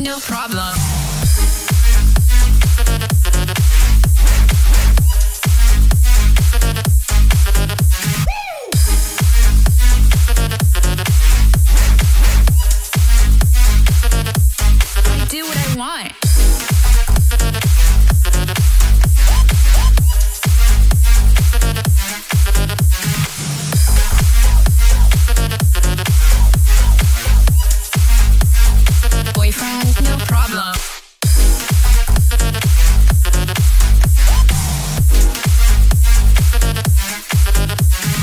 No problem.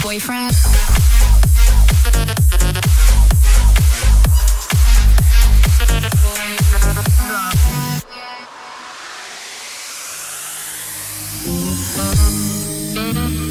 Boyfriend. Boy,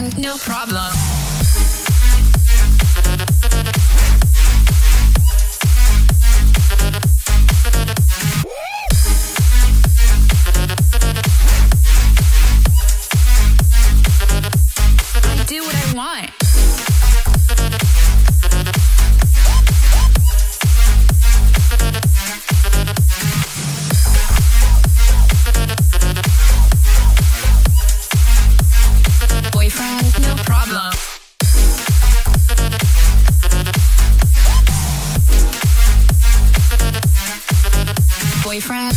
no problem. Boyfriend.